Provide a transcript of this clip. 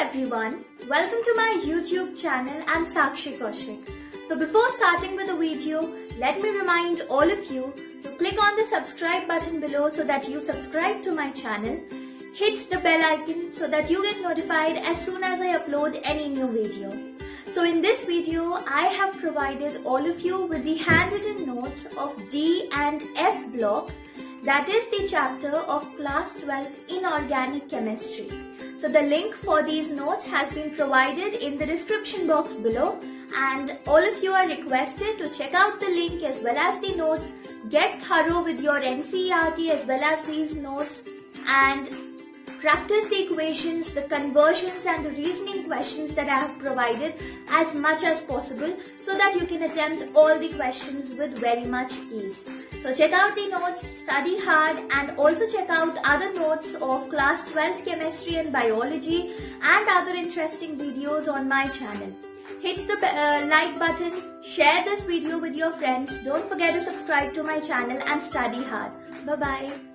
everyone. Welcome to my YouTube channel. I'm Sakshi Kaushik. So before starting with the video, let me remind all of you to click on the subscribe button below so that you subscribe to my channel. Hit the bell icon so that you get notified as soon as I upload any new video. So in this video, I have provided all of you with the handwritten notes of D and F block that is the chapter of class 12 inorganic chemistry. So the link for these notes has been provided in the description box below. And all of you are requested to check out the link as well as the notes, get thorough with your NCERT as well as these notes. And practice the equations, the conversions and the reasoning questions that I have provided as much as possible so that you can attempt all the questions with very much ease. So check out the notes, study hard and also check out other notes of class 12 chemistry and biology and other interesting videos on my channel. Hit the uh, like button, share this video with your friends. Don't forget to subscribe to my channel and study hard. Bye-bye.